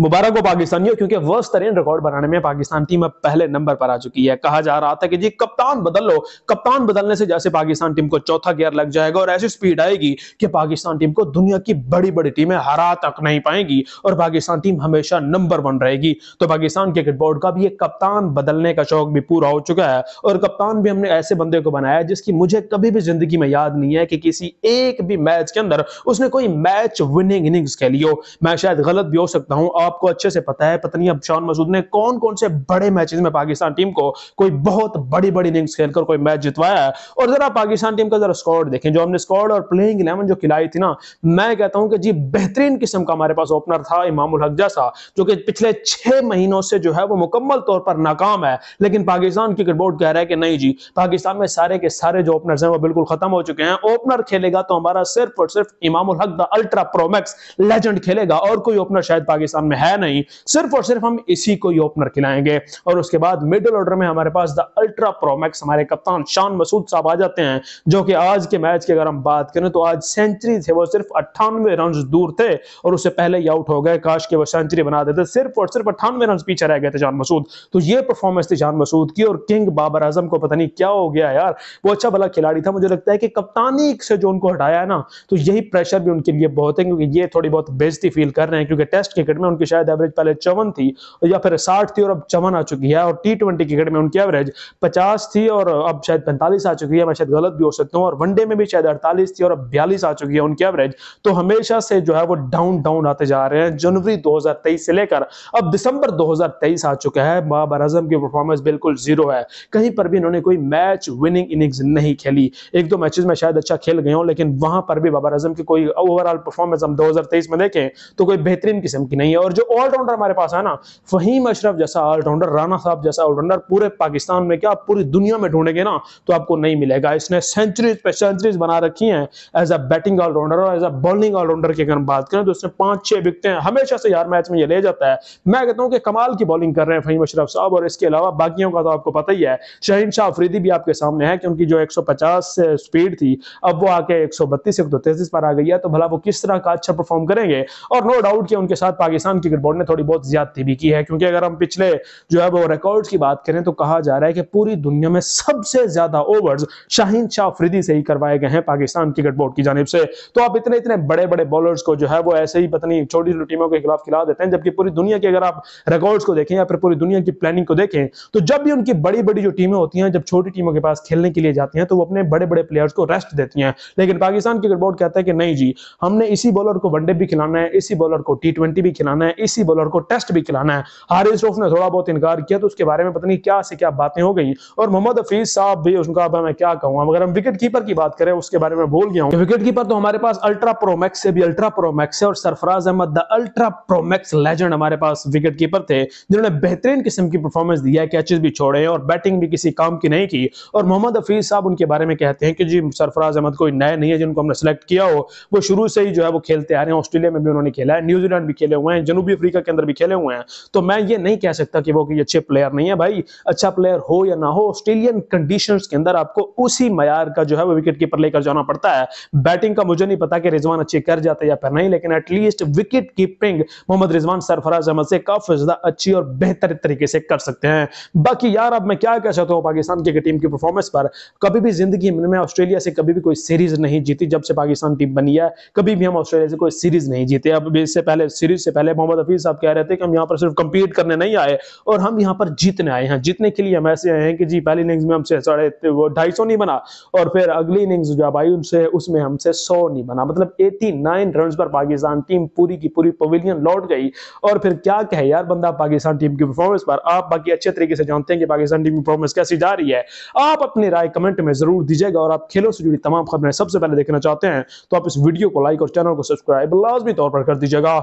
मुबारक हो पाकिस्तानियों, क्योंकि वर्ष तरीन रिकॉर्ड बनाने में पाकिस्तान टीम अब पहले नंबर पर आ चुकी है। कहा जा रहा था कि जी, कप्तान बदल लो। कप्तान बदलने से जैसे पाकिस्तान टीम को चौथा गियर लग जाएगा और ऐसी स्पीड आएगी कि पाकिस्तान टीम को दुनिया की बड़ी बड़ी टीमें हरा तक नहीं पाएँगी और पाकिस्तान टीम हमेशा नंबर वन रहेगी। तो पाकिस्तान क्रिकेट बोर्ड का भी एक कप्तान बदलने का शौक भी पूरा हो चुका है और कप्तान भी हमने ऐसे बंदे को बनाया जिसकी मुझे कभी भी ज़िंदगी में याद नहीं है कि किसी एक भी मैच के अंदर उसने कोई मैच विनिंग इनिंग्स खेली हो। मैं शायद गलत भी हो सकता हूँ आपको अच्छे से पता है, पता नहीं अब शान मसूद ने कौन कौन से बड़े मैचेस में पाकिस्तान टीम को कोई बहुत बड़ी बड़ी इनिंग्स खेलकर कोई मैच जितवाया है। और जरा पाकिस्तान टीम का जरा स्कॉड देखें, जो हमने स्कॉड और प्लेइंग इलेवन जो खिलाई थी ना, मैं कहता हूँ कि जी बेहतरीन किस्म का हमारे पास ओपनर था इमामुल हक जैसा, जो कि पिछले छह महीनों से जो है वो मुकम्मल तौर पर नाकाम है। लेकिन पाकिस्तान क्रिकेट बोर्ड कह रहा है कि नहीं जी, पाकिस्तान में सारे के सारे जो ओपनर्स हैं वो बिल्कुल खत्म हो चुके हैं। ओपनर खेलेगा तो हमारा सिर्फ़ और सिर्फ़ Imamul Haq the ultra pro max legend खेलेगा और कोई ओपनर शायद पाकिस्तान में है नहीं, सिर्फ़ और सिर्फ़ हम इसी को ही ओपनर खिलाएँगे। और उसके बाद मिडिल ऑर्डर में हमारे पास द अल्ट्रा प्रोमैक्स हमारे कप्तान शान मसूद साहब आ जाते हैं, जो कि आज के मैच की अगर हम बात करें तो आज सेंचुरी थे, वो सिर्फ़ अट्ठानवे रन दूर थे और उससे पहले ही आउट हो गए। काश के वो सेंचुरी बना देते, सिर्फ़ और सिर्फ़ अट्ठानवे रन पीछे रह गए थे जान मसूद। तो ये परफॉर्मेंस थी जान मसूद की और किंग बाबर आज़म को पता नहीं क्या हो गया यार। वो अच्छा भला खिलाड़ी था, मुझे लगता है कि कप्तानी से जो उनको हटाया है ना तो यही प्रेशर भी उनके लिए बहुत है, क्योंकि ये थोड़ी बहुत बेजती फील कर रहे हैं, क्योंकि टेस्ट क्रिकेट में उनकी शायद एवरेज पहले चौवन थी, या फिर साठ थी और अब चौवन आ चुकी है, और टी ट्वेंटी क्रिकेट में उनकी एवरेज पचास थी और अब शायद पैंतालीस आ चुकी है, मैं शायद गलत भी हो सकता हूँ, और वनडे में भी शायद अड़तालीस थी और अब बयालीस आ चुकी है उनकी एवरेज तो हमेशा से जो है वो डाउन डाउन आते जा रहे हैं जनवरी 2023 से लेकर अब दिसंबर 2023 आ चुका है, बाबर आज़म की परफॉर्मेंस बिल्कुल ज़ीरो है, कहीं पर भी इन्होंने कोई मैच विनिंग इनिंग्स नहीं खेली, एक दो मैचेस में शायद अच्छा खेल गए हो, लेकिन वहाँ पर भी बाबर आज़म की कोई ओवरऑल परफॉर्मेंस हम 2023 में देखें तो कोई बेहतरीन किस्म की नहीं है, और जो ऑलराउंडर हमारे पास है ना, फहीम अशरफ जैसा ऑलराउंडर राना साहब जैसा ऑलराउंडर पूरे पाकिस्तान में क्या, पूरी दुनिया में ढूंढेंगे ना तो आपको नहीं मिलेगा। इसने सेंचुरीज पे सेंचुरीज बना रखी हैं एज अ बैटिंग ऑलराउंडर और एज अ बॉलिंग ऑलराउंडर की अगर हम बात करें तो उसने पाँच छह विकटें, हमेशा से यार मैच में ये ले जाता है। मैं कहता हूँ कि कमाल की बॉलिंग कर रहे हैं फहीम अशरफ साहब और इसके अलावा बाकियों का तो आपको पता ही है, शहीन शाह अफरीदी भी आपके सामने है, क्योंकि जो 150 स्पीड थी, अब वो आके 132 133 पर आ गई है तो भला वो किस तरह का अच्छा परफॉर्म करेंगे? और नो डाउट कि उनके साथ पाकिस्तान क्रिकेट बोर्ड ने थोड़ी बहुत ज्यादती भी की है, क्योंकि अगर हम पिछले जो है वो रिकॉर्ड्स की बात करें तो कहा जा रहा है कि पूरी दुनिया में सबसे ज़्यादा ओवर्स शाहीन शाह अफरीदी से ही करवाए गए हैं पाकिस्तान क्रिकेट बोर्ड की जानब से। तो आप इतने इतने बड़े बड़े बॉलर्स को जो है वो ऐसे ही पता नहीं छोटी छोटी टीमों के खिलाफ खिला देते हैं, जबकि पूरी दुनिया के अगर आप रिकॉर्ड्स को देखें या फिर पूरी दुनिया की प्लानिंग को देखें तो जब भी उनकी बड़ी बड़ी जो टीमें होती हैं, जब छोटी टीमों के पास खेलने के लिए जाती हैं तो वो अपने बड़े बड़े प्लेयर्स को रेस्ट देती हैं। लेकिन पाकिस्तान क्रिकेट बोर्ड कहता है कि नहीं जी, हमने इसी बॉलर को वनडे भी खिलाना है, इसी बॉलर को टी भी खिलाना है इसी बॉलर को टेस्ट भी खिलाना है। हारिस रऊफ ने थोड़ा बहुत इनकार किया तो उसके बारे में पता नहीं क्या से क्या बातें हो गई। और मोहम्मद हफीज साहब भी उनका अब मैं क्या कहूँ, अगर हम विकेट कीपर की बात करें, उसके बारे में भूल गया हूँ विकेट कीपर तो हमारे पास अल्ट्रा प्रोमैक्स से भी अल्ट्रा प्रोमैक्स है, और Sarfaraz Ahmed the ultra pro max legend हमारे पास विकेट कीपर थे, जिन्होंने बेहतरीन किस्म की परफॉर्मेंस दिया कैचेस भी छोड़े, और बैटिंग भी किसी काम की नहीं की। और मोहम्मद हफीज साहब उनके बारे में कहते हैं कि जी, सरफराज अहमद कोई नए नहीं है, जिनको हमने सेलेक्ट किया हो, वो शुरू से ही जो है वो खेलते आ रहे हैं, ऑस्ट्रेलिया में भी उन्होंने खेला है, न्यूजीलैंड भी खेले हुए हैं जनूबी अफ्रीका के अंदर भी खेले हुए हैं। तो मैं ये नहीं कह सकता कि वो कोई अच्छे प्लेयर नहीं है भाई। अच्छा प्लेयर हो या ना हो ऑस्ट्रेलियन कंडीशन के अंदर आपको उसी मैार का जो है वो विकेट कीपर लेकर जाना पड़ता है। बैटिंग का मुझे नहीं पता कि रिजवान अच्छी कर जाते या फिर नहीं, लेकिन at least wicket keeping Mohammad Rizwan Sarfaraz Ahmed से काफ़ी ज़्यादा अच्छी और बेहतर तरीके से कर सकते हैं। बाकी यार, अब मैं क्या कह सकता हूँ पाकिस्तान की टीम की परफॉर्मेंस पर, कभी भी ज़िंदगी में ऑस्ट्रेलिया से कभी भी कोई सीरीज़ नहीं जीती जब से पाकिस्तान टीम बनी है। कभी भी हम ऑस्ट्रेलिया से कोई सीरीज़ नहीं जीते। अब इससे पहले सीरीज़ से पहले मोहम्मद हफीज साहब कह रहे थे कि हम यहाँ पर सिर्फ़ कंपीट करने नहीं आए और हम यहाँ पर जीतने आए हैं। जीतने के लिए हम ऐसे आए हैं कि जी, पहली इनिंग्स में हमसे साढ़े वो ढाई सौ नहीं बना और फिर अगली इनिंग्स जो आई उनसे, उसमें हमसे सौ नहीं बना। मतलब 89 रन पर पाकिस्तान टीम पूरी की पूरी पवेलियन लौट गई। और फिर क्या कहे यार बंदा पाकिस्तान टीम की परफॉर्मेंस पर? आप बाकी अच्छे तरीके से जानते हैं कि पाकिस्तान टीम की परफॉर्मेंस कैसी जा रही है। आप अपनी राय कमेंट में ज़रूर दीजिएगा और आप खेलों से जुड़ी तमाम खबरें सबसे पहले देखना चाहते हैं तो आप इस वीडियो को लाइक और चैनल को सब्सक्राइब लाजमी तौर पर कर दीजिएगा।